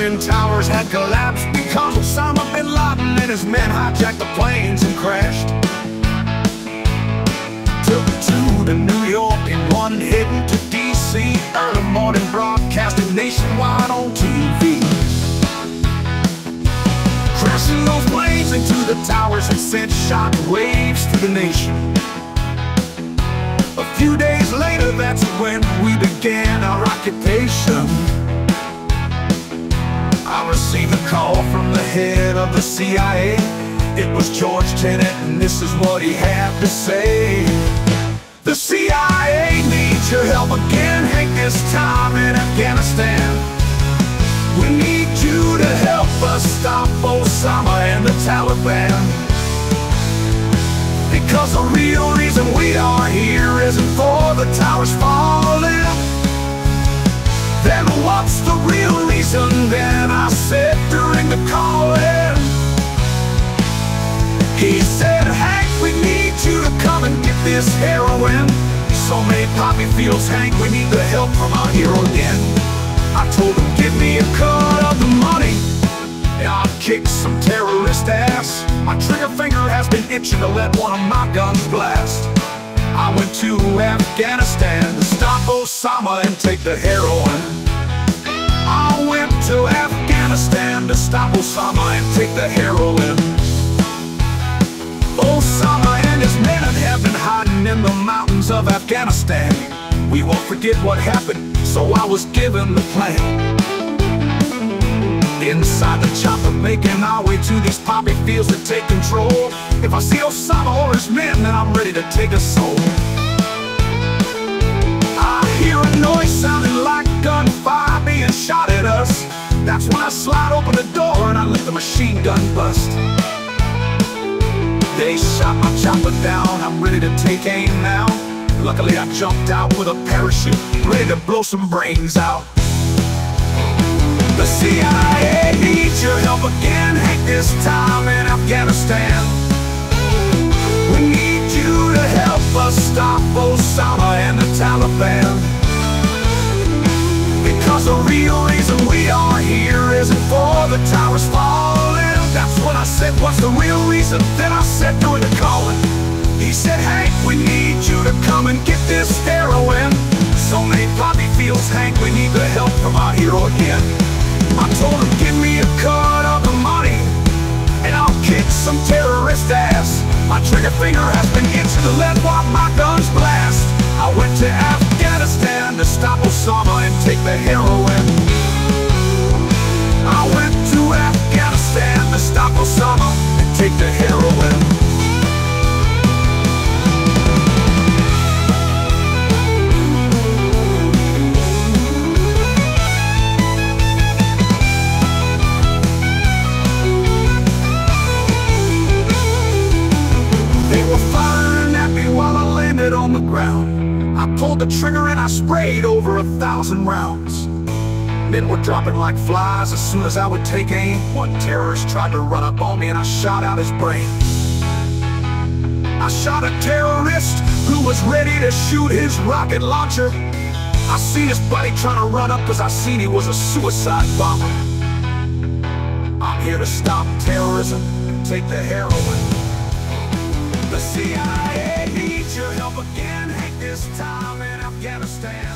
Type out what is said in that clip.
Twin Towers had collapsed because Osama bin Laden and his men hijacked the planes and crashed. Took two to New York and one heading to D.C. Early morning broadcasting nationwide on TV. Crashing those planes into the towers and sent shock waves through the nation. A few days later, that's when we began our occupation. Call from the head of the CIA. It was George Tenet, and this is what he had to say. The CIA needs your help again, Hank, this time in Afghanistan. We need you to help us stop Osama and the Taliban. Because the real reason we are here isn't for the towers falling. Then what's the real reason then I said this heroin. So many poppy fields, Hank, we need the help from our hero again. I told him, give me a cut of the money. And I'll kick some terrorist ass. My trigger finger has been itching to let one of my guns blast. I went to Afghanistan to stop Osama and take the heroin. I went to Afghanistan to stop Osama and take the heroin. Of Afghanistan. We won't forget what happened, so I was given the plan. Inside the chopper, making our way to these poppy fields to take control. If I see Osama or his men, then I'm ready to take a soul. I hear a noise sounding like gunfire being shot at us. That's when I slide open the door and I let the machine gun bust. They shot my chopper down, I'm ready to take aim now. Luckily I jumped out with a parachute, ready to blow some brains out. The CIA needs your help again, Hank, this time in Afghanistan. We need you to help us stop Osama and the Taliban. Because the real reason we are here isn't for the towers falling. That's when I said, what's the real reason? Then I said, doing the calling. He said, Hank, we need you to come and get this heroin. So many poppy fields, Hank, we need the help from our hero again. I told him, give me a cut of the money, and I'll kick some terrorist ass. My trigger finger has been itching to let while my guns Landed on the ground. I pulled the trigger and I sprayed over a thousand rounds. Men were dropping like flies as soon as I would take aim. One terrorist tried to run up on me and I shot out his brain. I shot a terrorist who was ready to shoot his rocket launcher. I seen his buddy trying to run up cause I seen he was a suicide bomber. I'm here to stop terrorism take the heroin. The CIA your help again, Hank, this time in Afghanistan.